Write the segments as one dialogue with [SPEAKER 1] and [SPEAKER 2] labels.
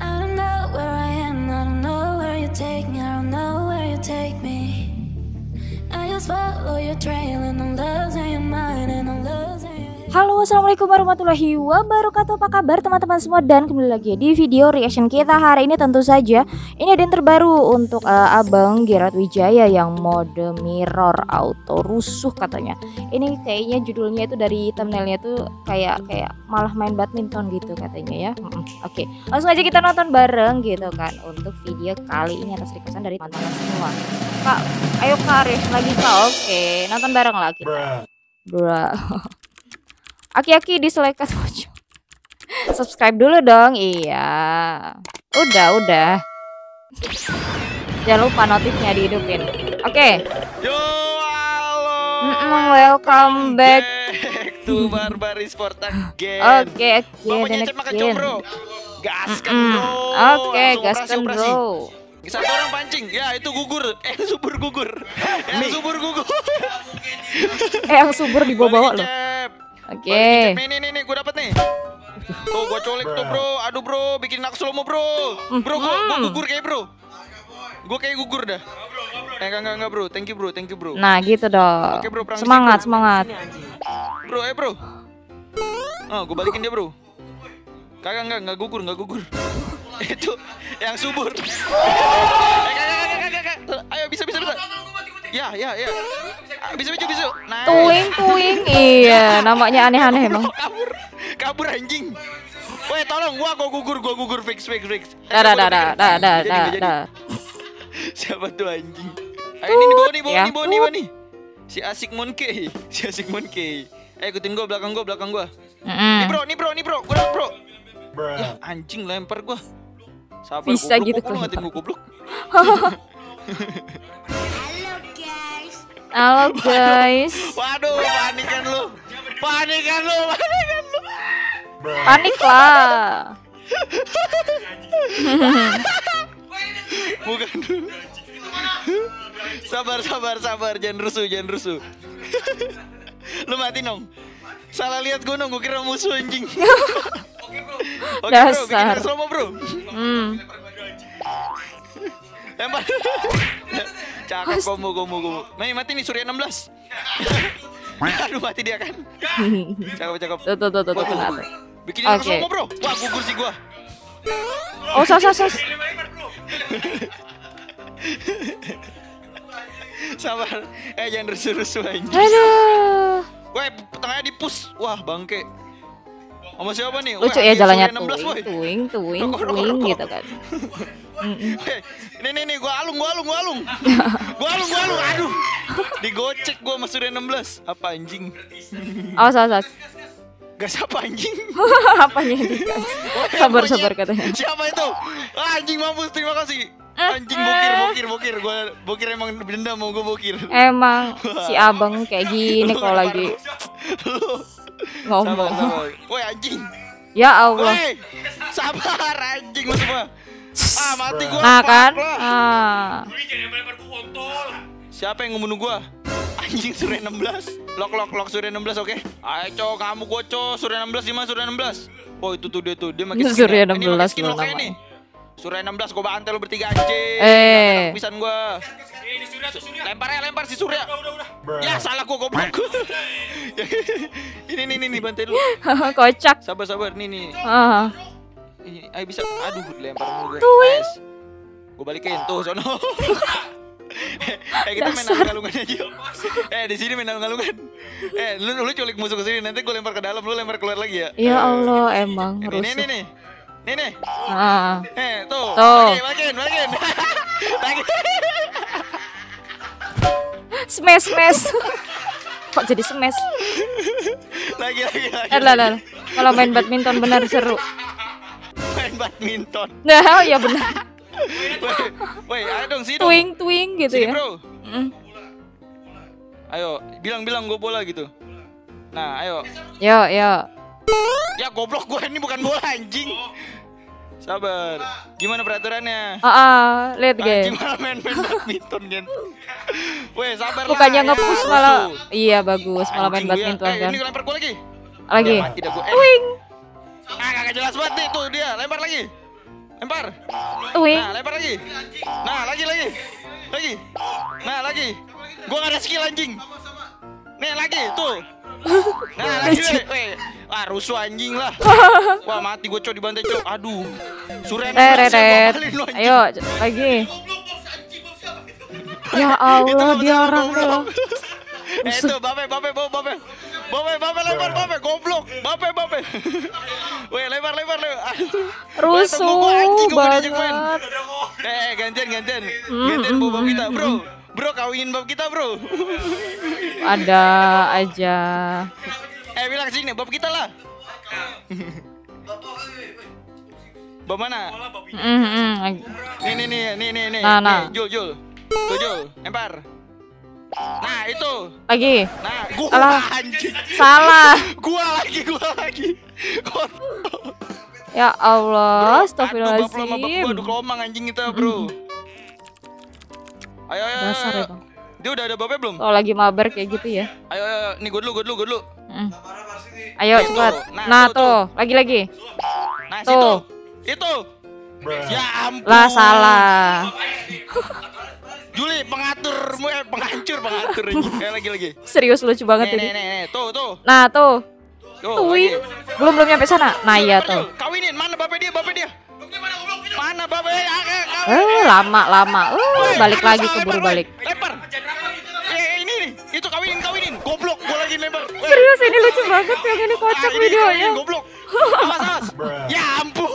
[SPEAKER 1] I don't know where I am, I don't know where you take me, I don't know where you take me. I just follow your trail
[SPEAKER 2] Halo assalamualaikum warahmatullahi wabarakatuh. Apa kabar teman-teman semua? Dan kembali lagi di video reaction kita hari ini. Tentu saja Ini ada yang terbaru untuk eh, abang Gerard Wijaya yang mode mirror auto rusuh katanya. Ini kayaknya judulnya itu dari thumbnailnya tuh kayak kayak malah main badminton gitu katanya ya. Mm-mm. Oke langsung aja kita nonton bareng gitu kan Untuk video kali ini atas requestan dari teman-teman semua. Kak ayo kak reaction lagi kak. Oke nonton bareng lah kita Bruh Aki-aki diselekat pojok. Subscribe dulu dong. Iya. Udah, udah. Jangan lupa notifnya dihidupin. Oke.
[SPEAKER 3] Yo.
[SPEAKER 2] Mm-mm, welcome back.
[SPEAKER 3] Back to Barbary Sport again.
[SPEAKER 2] Oke, oke.
[SPEAKER 3] Bapaknya
[SPEAKER 2] dan again.
[SPEAKER 3] Gaskan bro.
[SPEAKER 2] Oke, gaskan bro.
[SPEAKER 3] Satu orang pancing. Ya, itu gugur. Eh, subur gugur. Yang subur gugur.
[SPEAKER 2] Eh, yang subur dibawa-bawa loh. Oke.
[SPEAKER 3] Cep. Nih, nih, nih, nih, gua dapet nih. Tuh, gua colek tuh, bro. Aduh, bro, bikin aku slow mo, bro. Bro, gua, gua
[SPEAKER 2] Mhm.
[SPEAKER 3] gugur kayak, bro. Gua kayak gugur dah. Eh, enggak, enggak, enggak, bro. Thank you, bro. Thank you, bro.
[SPEAKER 2] Nah, gitu dong.
[SPEAKER 3] Oke, bro, perang
[SPEAKER 2] Semangat,
[SPEAKER 3] dikit,
[SPEAKER 2] semangat.
[SPEAKER 3] Bro, eh bro. Oh, gue balikin dia bro. Kagak enggak, enggak gugur, enggak gugur. Itu yang subur. Eh, kagak, kagak, kagak, kagak. Ayo bisa, bisa, bisa. Ya, ya, ya. Bisa, bisa, bisa. Nice.
[SPEAKER 2] Tuing, tuing. Iya, namanya aneh-aneh emang.
[SPEAKER 3] kabur, kabur anjing. Woi, tolong gua, gua gugur, gua gugur fix, fix, fix. Eh,
[SPEAKER 2] Dah, dah,
[SPEAKER 3] gua
[SPEAKER 2] dah, dah, dah, dah, dah.
[SPEAKER 3] Siapa tuh anjing? Ayo ini nih, bawa nih, bawa
[SPEAKER 2] Ya.
[SPEAKER 3] nih, bawa nih, bawa nih. Si Asik Monkey, si Asik Monkey. Ayo ikutin gua, belakang gua, belakang gua. Nih bro, nih bro, nih bro, gua bro. Ya anjing lempar gua. Sabar,
[SPEAKER 2] Bisa gitu
[SPEAKER 3] kok lu ngatain
[SPEAKER 2] kelempar.
[SPEAKER 3] gua goblok.
[SPEAKER 2] Halo guys.
[SPEAKER 3] Waduh, panikan lu. Panikan lu, panikan lu.
[SPEAKER 2] Panik lah.
[SPEAKER 3] Bukan. Sabar, sabar, sabar, jangan rusuh, jangan rusuh. lu mati nong. Salah lihat gua nong, gua kira musuh anjing. Oke bro, bikin
[SPEAKER 2] Dasar.
[SPEAKER 3] slow mo bro.
[SPEAKER 2] Hmm.
[SPEAKER 3] Lempar. Cakep combo, combo, combo. Nih mati nih Surya 16. Aduh mati dia kan. Cakep, cakep.
[SPEAKER 2] Tuh tuh tuh tuh tuh.
[SPEAKER 3] Bikin slow mo bro. Wah gugur sih gua.
[SPEAKER 2] Oh sos sos sos.
[SPEAKER 3] Sabar. Eh jangan rusuh-rusuh aja.
[SPEAKER 2] Aduh.
[SPEAKER 3] Woi, tengahnya di push. Wah, bangke. Sama siapa nih?
[SPEAKER 2] Lucu ya jalannya
[SPEAKER 3] Surya 16, woi.
[SPEAKER 2] tuing tuing tuing
[SPEAKER 3] Rokok,
[SPEAKER 2] tuing
[SPEAKER 3] rokok.
[SPEAKER 2] gitu kan.
[SPEAKER 3] Nih nih nih gua alung gua alung gua alung. gua alung gua alung. Aduh. Digocek gua sama Surya 16. Apa anjing?
[SPEAKER 2] Oh sos sos.
[SPEAKER 3] Gas apa anjing?
[SPEAKER 2] Apanya?
[SPEAKER 3] Woi,
[SPEAKER 2] Sabar sabar katanya.
[SPEAKER 3] Siapa itu? Ah, anjing mampus, terima kasih.
[SPEAKER 2] Eh,
[SPEAKER 3] Anjing bokir, bokir, bokir. Gua bokir emang dendam mau gua bokir.
[SPEAKER 2] Emang si abang kayak gini kalau lagi
[SPEAKER 3] lu. Lu. Sabar, sabar. Woi, anjing.
[SPEAKER 2] Ya Allah.
[SPEAKER 3] Woi, sabar anjing lu semua. Ah, mati gua.
[SPEAKER 2] Nah kan?
[SPEAKER 3] lah.
[SPEAKER 2] Ah.
[SPEAKER 3] Siapa yang ngebunuh gua? Anjing Surya 16. Lok lok lok Surya 16 oke. Ayo cok, kamu gua cok Surya 16 di mana Surya 16? Oh, itu tuh dia tuh. Dia makin
[SPEAKER 2] Surya
[SPEAKER 3] skin ya. Ini
[SPEAKER 2] 16
[SPEAKER 3] makin skin
[SPEAKER 2] loh
[SPEAKER 3] loknya
[SPEAKER 2] namanya.
[SPEAKER 3] Surya 16 gua bantai lu bertiga anjing.
[SPEAKER 2] Eh.
[SPEAKER 3] Pisan gua. Lempar ya, lempar si Surya. Ya, salah gua goblok. ini nih nih nih bantai lu.
[SPEAKER 2] Kocak.
[SPEAKER 3] Sabar sabar nih nih.
[SPEAKER 2] Ah.
[SPEAKER 3] Ih, Ayo bisa. Aduh, lempar mulu gue.
[SPEAKER 2] Tuing.
[SPEAKER 3] Nice. Gue balikin tuh sono. eh kita main alung-alungan aja yuk. Eh di sini main alung-alungan. Eh lu lu culik musuh ke sini nanti gue lempar ke dalam lu lempar keluar lagi ya.
[SPEAKER 2] Ya Allah emang
[SPEAKER 3] Ini nih nih nih. Nih.
[SPEAKER 2] Ah.
[SPEAKER 3] Eh tuh.
[SPEAKER 2] Tuh.
[SPEAKER 3] Balikin, balikin. Lagi.
[SPEAKER 2] Smash smash. Kok jadi smash?
[SPEAKER 3] Lagi lagi lagi.
[SPEAKER 2] Eh lah lah. Kalau main badminton benar seru.
[SPEAKER 3] Main badminton.
[SPEAKER 2] Nah, ya benar.
[SPEAKER 3] Woi, ayo dong sini.
[SPEAKER 2] Twing twing gitu
[SPEAKER 3] Sini,
[SPEAKER 2] ya.
[SPEAKER 3] Bro.
[SPEAKER 2] Mm.
[SPEAKER 3] Ayo, bilang-bilang gue bola gitu. Nah, ayo.
[SPEAKER 2] Yo yo.
[SPEAKER 3] Ya goblok gue ini bukan bola anjing. Sabar. Gimana peraturannya?
[SPEAKER 2] Ah, ah, lihat
[SPEAKER 3] Anjing
[SPEAKER 2] guys.
[SPEAKER 3] malah main-main badminton kan. Weh, sabar lah.
[SPEAKER 2] Bukannya
[SPEAKER 3] ya,
[SPEAKER 2] nge-push malah. Iya bagus, malah main badminton
[SPEAKER 3] Eh,
[SPEAKER 2] kan.
[SPEAKER 3] ini lempar gue lagi.
[SPEAKER 2] Lagi.
[SPEAKER 3] Eh,
[SPEAKER 2] Twing.
[SPEAKER 3] Ah, kagak jelas banget nih tuh dia, lempar lagi. Lempar.
[SPEAKER 2] Wih.
[SPEAKER 3] Nah, lempar lagi. Nah, lagi lagi. Lagi. Nah, lagi. Gua gak ada skill anjing. Nih, lagi tuh. Nah, lagi weh. Ah, rusuh anjing lah. Wah, mati gue cok dibantai cok. Aduh. Suren babalin lu, anjing.
[SPEAKER 2] Ayo, lagi. Ya Allah, dia orang loh.
[SPEAKER 3] Eh, itu bape bape bape bape. Bape bape lempar bape goblok. Bape bape. Weh, lempar lempar lempar. Aduh. Weh, tunggu gua,
[SPEAKER 2] Rusuh banget.
[SPEAKER 3] Eh, gantian gantian. Gantian bab
[SPEAKER 2] hmm,
[SPEAKER 3] kita, Bro. Bro, kawinin bab kita, Bro.
[SPEAKER 2] Ada aja.
[SPEAKER 3] Eh, bilang sini, bab kita lah. Bab mana?
[SPEAKER 2] Mm, mm, lagi.
[SPEAKER 3] Nih nih nih nih nih nih.
[SPEAKER 2] Nah, nah.
[SPEAKER 3] Jul Jul. Tuh Jul, lempar. Nah, itu.
[SPEAKER 2] Lagi.
[SPEAKER 3] Nah, gua
[SPEAKER 2] Alah.
[SPEAKER 3] anjing.
[SPEAKER 2] Salah.
[SPEAKER 3] Gua lagi, gua lagi.
[SPEAKER 2] Ya Allah,
[SPEAKER 3] Aduh, bab lu sama bab gua adu
[SPEAKER 2] astagfirullahaladzim.
[SPEAKER 3] kelomang anjing kita, Bro. Ayo, ayo.
[SPEAKER 2] Dasar ya. Bang.
[SPEAKER 3] Dia udah ada babnya belum?
[SPEAKER 2] Kalau lagi mabar kayak gitu ya.
[SPEAKER 3] Ayo, ayo, ayo. Nih gue dulu, gue dulu, gue dulu.
[SPEAKER 2] Mm. Ayo
[SPEAKER 3] Nah,
[SPEAKER 2] cepat.
[SPEAKER 3] Nah,
[SPEAKER 2] Nah,
[SPEAKER 3] tuh,
[SPEAKER 2] tuh, lagi-lagi.
[SPEAKER 3] Nah,
[SPEAKER 2] Tuh.
[SPEAKER 3] situ. Itu. Ya ampun.
[SPEAKER 2] Lah salah.
[SPEAKER 3] Juli, pengatur, eh, penghancur, pengatur. Eh, lagi, lagi.
[SPEAKER 2] Serius lucu banget
[SPEAKER 3] Nih,
[SPEAKER 2] ini.
[SPEAKER 3] nih, nih, nih. Tuh, tuh.
[SPEAKER 2] Nah, tuh.
[SPEAKER 3] Tuh, lagi.
[SPEAKER 2] belum belum nyampe sana. Nah, iya tuh.
[SPEAKER 3] Kawinin, mana bapak dia, bapak dia? Mana bapak dia? Ah, eh, kawin.
[SPEAKER 2] Eh, lama lama. Eh,
[SPEAKER 3] Weh,
[SPEAKER 2] balik lagi keburu balik.
[SPEAKER 3] weh. Lempar.
[SPEAKER 2] Serius ini lucu banget yang ini kocak
[SPEAKER 3] ini
[SPEAKER 2] videonya.
[SPEAKER 3] Ya ampun.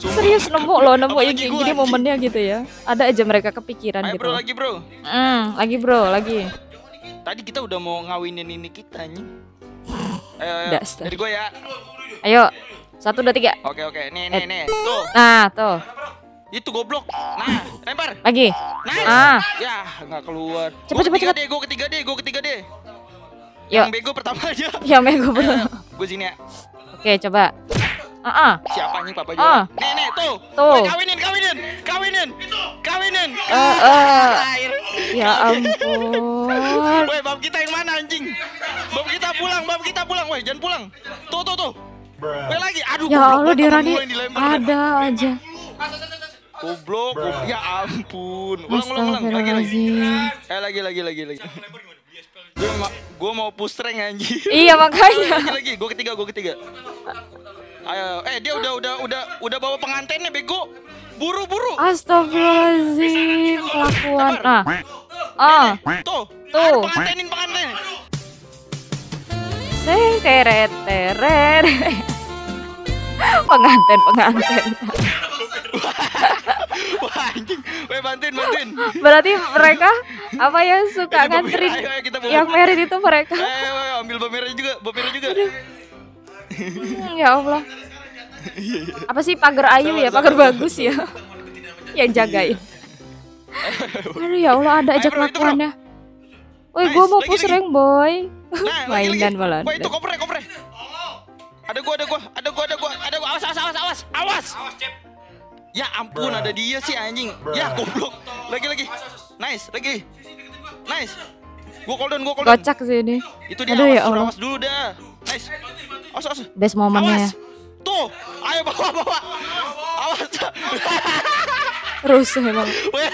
[SPEAKER 3] Sumpah.
[SPEAKER 2] Serius nemu loh, nemu yang
[SPEAKER 3] gua,
[SPEAKER 2] gini momennya gitu ya. Ada aja mereka kepikiran
[SPEAKER 3] Ayo
[SPEAKER 2] gitu.
[SPEAKER 3] bro, lagi bro.
[SPEAKER 2] Hmm, lagi bro, lagi.
[SPEAKER 3] Tadi kita udah mau ngawinin ini kita anjing. Ayo, ayo. Dari gue ya.
[SPEAKER 2] Ayo, satu dua tiga.
[SPEAKER 3] Oke, oke. Nih, nih, nih. Tuh,
[SPEAKER 2] Nah, tuh,
[SPEAKER 3] itu goblok. Nah, lempar.
[SPEAKER 2] lagi.
[SPEAKER 3] Nice.
[SPEAKER 2] Ah.
[SPEAKER 3] Ya, nggak keluar.
[SPEAKER 2] Cepet,
[SPEAKER 3] Gua
[SPEAKER 2] cepet,
[SPEAKER 3] ketiga
[SPEAKER 2] cepet.
[SPEAKER 3] deh, gue ketiga deh, gue ketiga deh.
[SPEAKER 2] Yuk.
[SPEAKER 3] Yang bego pertama aja.
[SPEAKER 2] Ya mego bro.
[SPEAKER 3] gue sini ya.
[SPEAKER 2] Oke, coba. Ah, ah.
[SPEAKER 3] Siapa anjing papa
[SPEAKER 2] Ah.
[SPEAKER 3] juga? Nih, nih, tuh.
[SPEAKER 2] Tuh.
[SPEAKER 3] Woi, kawinin, kawinin, kawinin. Kawinin.
[SPEAKER 2] Eh, eh.
[SPEAKER 3] Air.
[SPEAKER 2] Ya ampun.
[SPEAKER 3] Woi, bab kita yang mana anjing? Bab kita pulang, bab kita pulang. Woi, jangan pulang. Tuh, tuh, tuh. Woi, lagi. Aduh,
[SPEAKER 2] Ya Allah,
[SPEAKER 3] gua
[SPEAKER 2] dia Rani
[SPEAKER 3] gua yang
[SPEAKER 2] ada aja.
[SPEAKER 3] Goblok, goblok. Ya ampun. Ulang, ulang, ulang. Lagi, lagi. Eh, lagi, lagi, lagi, lagi. Gue ma gua mau push rank anjing.
[SPEAKER 2] Iya makanya.
[SPEAKER 3] lagi, lagi. Gue ketiga, gue ketiga. Ayo, eh dia udah, udah, udah, udah bawa pengantinnya bego. Buru, buru.
[SPEAKER 2] Astagfirullahaladzim kelakuan. Nah, ah,
[SPEAKER 3] Tuh,
[SPEAKER 2] Tuh.
[SPEAKER 3] Ada pengantenin pengantin.
[SPEAKER 2] teng teret teret. Pengantin pengantin.
[SPEAKER 3] Wah anjing. Weh bantuin, bantuin.
[SPEAKER 2] Berarti mereka apa yang suka
[SPEAKER 3] bawa.
[SPEAKER 2] yang merit itu mereka.
[SPEAKER 3] Ayo, ayo, ambil bom merah juga, bom merah juga.
[SPEAKER 2] Hmm, ya Allah. Apa sih pagar ayu ya, pagar bagus ya. yang jagain. Aduh ya Allah ada aja kelakuannya. Woi, gua mau push rank boy.
[SPEAKER 3] Nah,
[SPEAKER 2] Mainan malah.
[SPEAKER 3] Wah, itu koper, koper. Ada gua, ada gua, ada gua, ada gua, ada gua. Awas, awas, awas, awas. Awas. Ya ampun, ada dia sih anjing. Ya goblok. Lagi, lagi. Nice, lagi. Nice. Gua cooldown, gua cooldown.
[SPEAKER 2] Kocak sih ini.
[SPEAKER 3] Itu dia
[SPEAKER 2] Aduh,
[SPEAKER 3] awas,
[SPEAKER 2] ya Allah.
[SPEAKER 3] awas dulu dah. Nice. Awas, awas.
[SPEAKER 2] Best momennya ya.
[SPEAKER 3] Awas. Tuh, ayo bawa, bawa. Awas.
[SPEAKER 2] Rusuh emang.
[SPEAKER 3] Weh,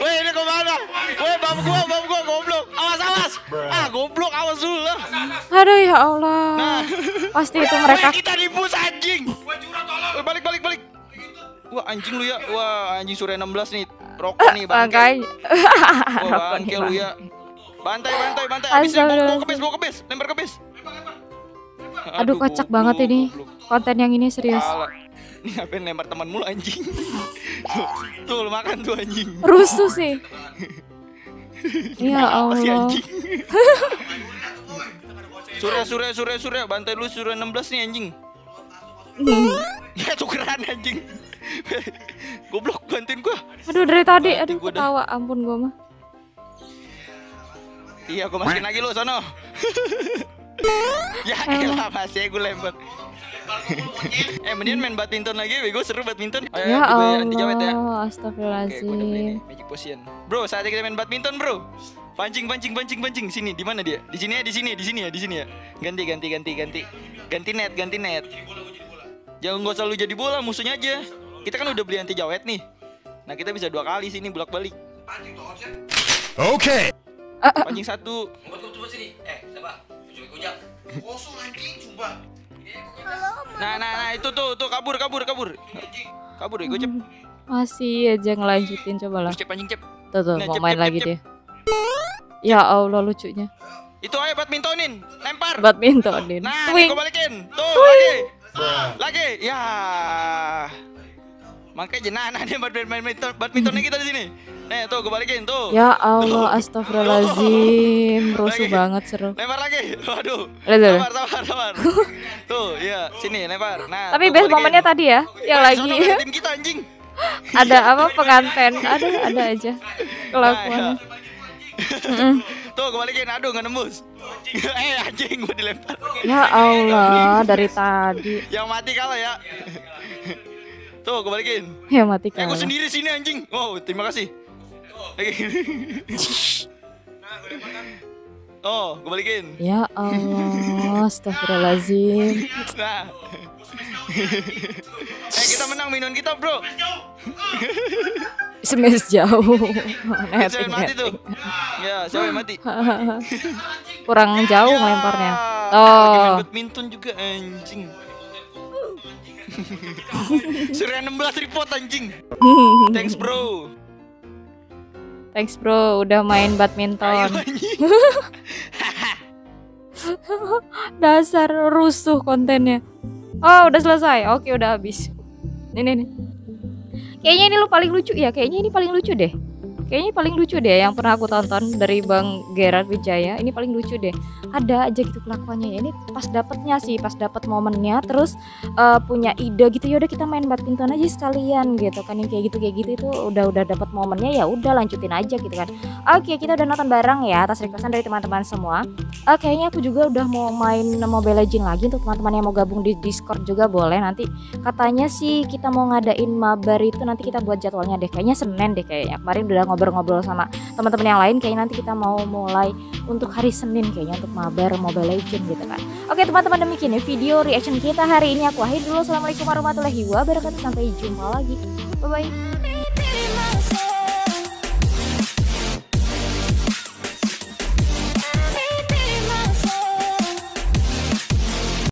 [SPEAKER 3] weh ini ke mana? Weh, bab gua, bab gua goblok. Awas, awas. Ah, goblok, awas dulu lah.
[SPEAKER 2] Aduh ya Allah.
[SPEAKER 3] Nah.
[SPEAKER 2] Pasti itu mereka
[SPEAKER 3] Weh, kita dibus anjing. Wah, anjing lu ya. Wah, anjing sore 16 nih. Rokok nih, bangke.
[SPEAKER 2] makanya.
[SPEAKER 3] Wah, bangke lu ya. Bantai, bantai, bantai. Habis bawa bawa ke base, bawa ke base. Lempar ke base.
[SPEAKER 2] Aduh kocak banget ini. Konten yang ini serius.
[SPEAKER 3] Ini ngapain lempar teman mulu anjing. Tuh, lu makan tuh anjing.
[SPEAKER 2] Rusuh sih. Ya Allah.
[SPEAKER 3] Surya, Surya, Surya, Surya, bantai lu Surya 16 nih anjing.
[SPEAKER 2] Hmm.
[SPEAKER 3] Ya tukeran anjing. Goblok bantuin gua.
[SPEAKER 2] Aduh dari tadi, aduh
[SPEAKER 3] gua dah.
[SPEAKER 2] ketawa, ampun gua mah.
[SPEAKER 3] Iya, gua masukin lagi lu sono. ya elah masih gue lempar. eh mendingan main badminton lagi, bego seru badminton. Ayo,
[SPEAKER 2] Ya
[SPEAKER 3] anti jawet ya.
[SPEAKER 2] Allah,
[SPEAKER 3] udah beli
[SPEAKER 2] astagfirullahaladzim.
[SPEAKER 3] nih, magic potion. Bro, saatnya kita main badminton, bro. Pancing, pancing, pancing, pancing. Sini, di mana dia? Di sini ya, di sini, di sini ya, di sini ya. Ganti, ganti, ganti, ganti. Ganti net, ganti net. Jangan gak selalu jadi bola musuhnya aja. Kita kan udah beli anti jawet nih. Nah kita bisa dua kali sini bolak balik.
[SPEAKER 4] Okay.
[SPEAKER 3] Pancing satu. Nah nah nah itu tuh tuh kabur kabur kabur. Kabur ya gue cep.
[SPEAKER 2] Masih aja ngelanjutin coba lah.
[SPEAKER 3] Cep pancing cep.
[SPEAKER 2] Tuh tuh
[SPEAKER 3] Nah,
[SPEAKER 2] mau
[SPEAKER 3] cep,
[SPEAKER 2] main
[SPEAKER 3] cep,
[SPEAKER 2] lagi
[SPEAKER 3] cep,
[SPEAKER 2] dia. Ya Allah lucunya.
[SPEAKER 3] Itu ayo badmintonin, lempar.
[SPEAKER 2] Badmintonin.
[SPEAKER 3] Nah, gue balikin. Tuh, lagi. Lagi. Ya. Makanya nah, nah dia badminton, badminton, badmintonnya kita di sini. Nih, tuh gue balikin tuh.
[SPEAKER 2] Ya Allah astagfirullahaladzim Rusuh banget seru
[SPEAKER 3] Lempar lagi. Waduh. Sabar, sabar, sabar. tuh, iya, sini lempar. Nah,
[SPEAKER 2] Tapi best momennya tadi ya Yang
[SPEAKER 3] di
[SPEAKER 2] lagi
[SPEAKER 3] tim kita anjing.
[SPEAKER 2] Ada apa penganten Ada ada aja Kelakuan
[SPEAKER 3] Nah, ya. Tuh, gue balikin. Aduh, nggak nembus. eh, anjing gue dilempar.
[SPEAKER 2] Ya Allah dari tadi
[SPEAKER 3] Yang mati kalah ya. Tuh, gue balikin.
[SPEAKER 2] Ya mati
[SPEAKER 3] Eh, gue sendiri sini anjing. Wow, terima kasih. Lagi. oh, gue balikin.
[SPEAKER 2] Ya Allah Astagfirullahaladzim
[SPEAKER 3] Nah. eh, kita menang minum kita, Bro.
[SPEAKER 2] Smash jauh Netting
[SPEAKER 3] yang mati tuh?
[SPEAKER 2] netting
[SPEAKER 3] Ya, yang mati?
[SPEAKER 2] Kurang jauh
[SPEAKER 3] Ya,
[SPEAKER 2] melemparnya
[SPEAKER 3] main
[SPEAKER 2] Oh
[SPEAKER 3] badminton juga anjing. Surya 16 report anjing. Thanks, Bro.
[SPEAKER 2] Thanks bro udah main badminton. Dasar rusuh kontennya. Oh, udah selesai. Oke, udah habis. Ini nih. Kayaknya ini lu paling lucu ya. Kayaknya ini paling lucu deh. Kayaknya paling lucu deh yang pernah aku tonton dari Bang Gerard Wijaya. Ini paling lucu deh. Ada aja gitu kelakuannya ya. Ini pas dapetnya sih, pas dapet momennya terus eh, punya ide gitu. Yaudah kita main badminton aja sekalian gitu kan. Yang kayak gitu kayak gitu itu udah udah dapet momennya ya udah lanjutin aja gitu kan. Oke, kita udah nonton bareng ya atas requestan dari teman-teman semua. Eh, kayaknya aku juga udah mau main Mobile Legends lagi untuk teman-teman yang mau gabung di Discord juga boleh nanti katanya sih kita mau ngadain mabar itu nanti kita buat jadwalnya deh kayaknya Senin deh kayaknya kemarin udah ngobrol-ngobrol sama teman-teman yang lain kayaknya nanti kita mau mulai untuk hari Senin kayaknya untuk mabar Mobile Legends gitu kan. Oke teman-teman demikian ya video reaction kita hari ini. Aku akhiri dulu. Assalamualaikum warahmatullahi wabarakatuh. Sampai jumpa lagi. Bye bye